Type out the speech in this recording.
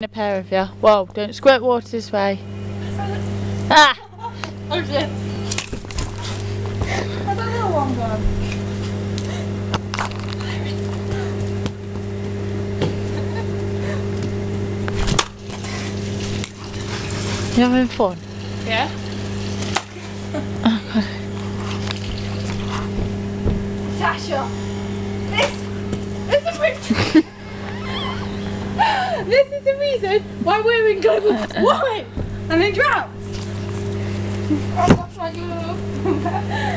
a pair of you. Whoa, don't squirt water this way. Ah! Oh shit. Where's that little one gone? You having fun? Yeah? Oh god. Sasha! This, this is re- This is the reason why we're in global warming and in droughts. Oh,